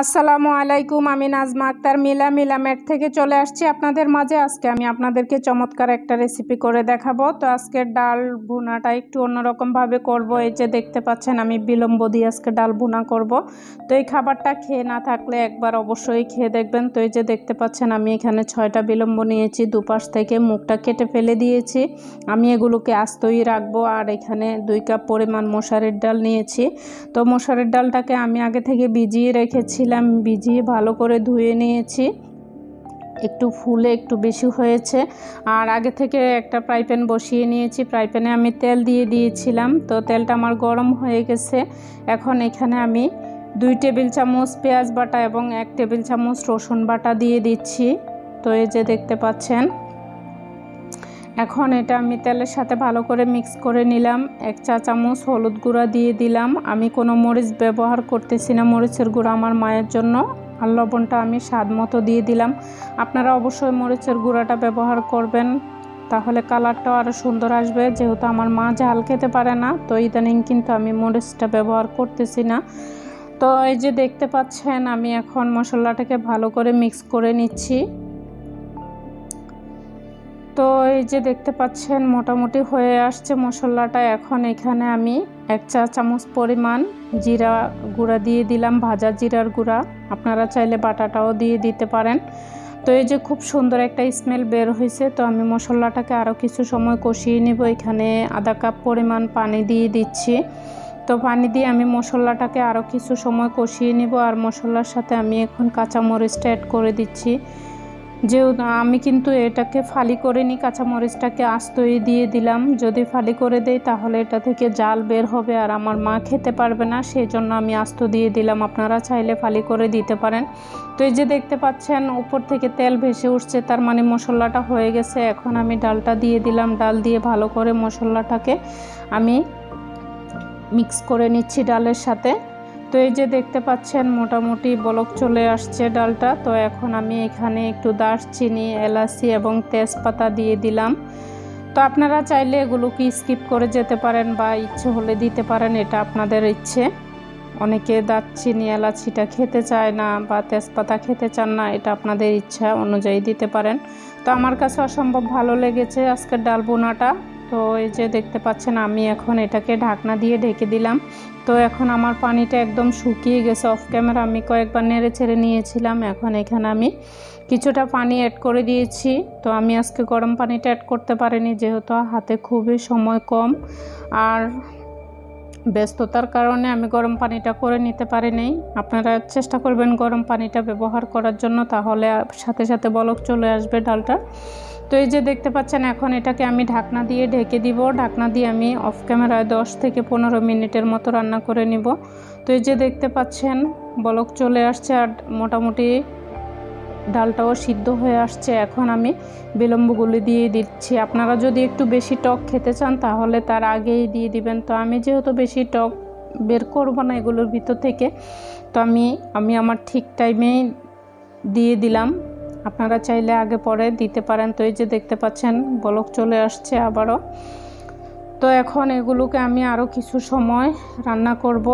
আসসালামু আলাইকুম, আমি নাজমা আক্তার মিলা মিলামেট থেকে চলে আসছি আপনাদের মাঝে। আজকে আমি আপনাদেরকে চমৎকার একটা রেসিপি করে দেখাবো। তো আজকে ডাল ভুনাটা একটু অন্যরকমভাবে করব। এই যে দেখতে পাচ্ছেন, আমি বিলম্ব দিয়ে আজকে ডাল ভুনা করব। তো এই খাবারটা খেয়ে না থাকলে একবার অবশ্যই খেয়ে দেখবেন। তো এই যে দেখতে পাচ্ছেন, আমি এখানে ছয়টা বিলম্ব নিয়েছি, দুপাশ থেকে মুখটা কেটে ফেলে দিয়েছি। আমি এগুলোকে আস্তই রাখব আর এখানে দুই কাপ পরিমাণ মশারির ডাল নিয়েছি। তো মশারির ডালটাকে আমি আগে থেকে ভিজিয়ে রেখেছিলাম ভিজিয়ে ভালো করে ধুয়ে নিয়েছি। একটু ফুলে একটু বেশি হয়েছে। আর আগে থেকে একটা ফ্রাই প্যান বসিয়ে নিয়েছি। ফ্রাই প্যানে আমি তেল দিয়ে দিয়েছিলাম। তো তেলটা আমার গরম হয়ে গেছে। এখন এখানে আমি দুই টেবিল চামচ পেঁয়াজ বাটা এবং এক টেবিল চামচ রসুন বাটা দিয়ে দিচ্ছি। তো এই যে দেখতে পাচ্ছেন। এখন এটা আমি তেলের সাথে ভালো করে মিক্স করে নিলাম। এক চা চামচ হলুদ গুঁড়া দিয়ে দিলাম। আমি কোনো মরিচ ব্যবহার করতেছি না মরিচের গুঁড়া আমার মায়ের জন্য। আর লবণটা আমি স্বাদ মতো দিয়ে দিলাম। আপনারা অবশ্যই মরিচের গুঁড়াটা ব্যবহার করবেন। তাহলে কালারটাও আরও সুন্দর আসবে। যেহেতু আমার মা ঝাল খেতে পারে না, তো ইদানিং কিন্তু আমি মরিচটা ব্যবহার করতেছি না। তো এই যে দেখতে পাচ্ছেন, আমি এখন মশলাটাকে ভালো করে মিক্স করে নিচ্ছি। তো এই যে দেখতে পাচ্ছেন, মোটামুটি হয়ে আসছে মশলাটা। এখন এখানে আমি এক চা চামচ পরিমাণ জিরা গুঁড়া দিয়ে দিলাম, ভাজা জিরার গুঁড়া। আপনারা চাইলে বাটাটাও দিয়ে দিতে পারেন। তো এই যে খুব সুন্দর একটা স্মেল বের হয়েছে, তো আমি মশলাটাকে আরও কিছু সময় কষিয়ে নেব। এখানে আধা কাপ পরিমাণ পানি দিয়ে দিচ্ছি। তো পানি দিয়ে আমি মশলাটাকে আরও কিছু সময় কষিয়ে নেব, আর মশলার সাথে আমি এখন কাঁচামরিচটা অ্যাড করে দিচ্ছি। যেহেতু আমি কিন্তু এটাকে ফালি করে নিই কাঁচামরিচটাকে আস্তই দিয়ে দিলাম। যদি ফালি করে দেই তাহলে এটা থেকে জাল বের হবে আর আমার মা খেতে পারবে না সেই জন্য আমি আস্ত দিয়ে দিলাম। আপনারা চাইলে ফালি করে দিতে পারেন। তো এই যে দেখতে পাচ্ছেন, উপর থেকে তেল ভেসে উঠছে, তার মানে মশলাটা হয়ে গেছে। এখন আমি ডালটা দিয়ে দিলাম। ডাল দিয়ে ভালো করে মশলাটাকে আমি মিক্স করে নিচ্ছি ডালের সাথে। তো এই যে দেখতে পাচ্ছেন, মোটামুটি বলক চলে আসছে ডালটা। তো এখন আমি এখানে একটু দারচিনি, এলাচি এবং তেজপাতা দিয়ে দিলাম। তো আপনারা চাইলে এগুলোকে স্কিপ করে যেতে পারেন বা ইচ্ছে হলে দিতে পারেন, এটা আপনাদের ইচ্ছে। অনেকে দারচিনি, এলাচিটা খেতে চায় না বা তেজপাতা খেতে চান না, এটা আপনাদের ইচ্ছা অনুযায়ী দিতে পারেন। তো আমার কাছে অসম্ভব ভালো লেগেছে আজকের ডাল বোনাটা। তো এই যে দেখতে পাচ্ছেন, আমি এখন এটাকে ঢাকনা দিয়ে ঢেকে দিলাম। তো এখন আমার পানিটা একদম শুকিয়ে গেছে অফ ক্যামেরা আমি কয়েকবার নেড়ে ছেড়ে নিয়েছিলাম। এখন এখানে আমি কিছুটা পানি অ্যাড করে দিয়েছি। তো আমি আজকে গরম পানিটা অ্যাড করতে পারিনি, যেহেতু হাতে খুবই সময় কম। আর ব্যস্ততার কারণে আমি গরম পানিটা করে নিতে পারিনি। আপনারা চেষ্টা করবেন গরম পানিটা ব্যবহার করার জন্য, তাহলে সাথে সাথে বলক চলে আসবে ডালটা। তো এই যে দেখতে পাচ্ছেন, এখন এটাকে আমি ঢাকনা দিয়ে ঢেকে দিব। ঢাকনা দিয়ে আমি অফ ক্যামেরায় দশ থেকে পনেরো মিনিটের মতো রান্না করে নিব। তো এই যে দেখতে পাচ্ছেন, বলক চলে আসছে আর মোটামুটি ডালটাও সিদ্ধ হয়ে আসছে। এখন আমি বিলম্বগুলি দিয়ে দিচ্ছি। আপনারা যদি একটু বেশি টক খেতে চান, তাহলে তার আগেই দিয়ে দিবেন। তো আমি যেহেতু বেশি টক বের করব না এগুলোর ভিতর থেকে, তো আমি আমি আমার ঠিক টাইমেই দিয়ে দিলাম। আপনারা চাইলে আগে পরে দিতে পারেন। তো এই যে দেখতে পাচ্ছেন, বলক চলে আসছে আবারও। তো এখন এগুলোকে আমি আরও কিছু সময় রান্না করব।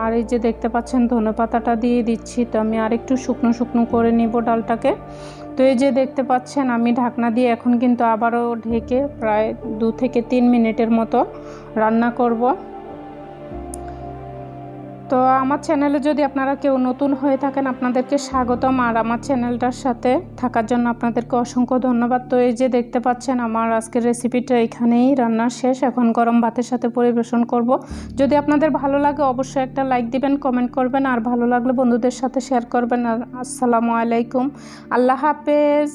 আর এই যে দেখতে পাচ্ছেন ধনে পাতাটা দিয়ে দিচ্ছি, তো আমি আরেকটু শুকনো শুকনো করে নিব ডালটাকে। তো এই যে দেখতে পাচ্ছেন, আমি ঢাকনা দিয়ে এখন কিন্তু আবারও ঢেকে প্রায় দু থেকে তিন মিনিটের মতো রান্না করব। তো আমার চ্যানেলে যদি আপনারা কেউ নতুন হয়ে থাকেন, আপনাদেরকে স্বাগতম। আর আমার চ্যানেলটার সাথে থাকার জন্য আপনাদেরকে অসংখ্য ধন্যবাদ। তো এই যে দেখতে পাচ্ছেন, আমার আজকের রেসিপিটা এখানেই রান্নার শেষ। এখন গরম ভাতের সাথে পরিবেশন করব। যদি আপনাদের ভালো লাগে, অবশ্যই একটা লাইক দিবেন কমেন্ট করবেন। আর ভালো লাগলে বন্ধুদের সাথে শেয়ার করবেন। আর আসসালামু আলাইকুম। আল্লাহ হাফেজ।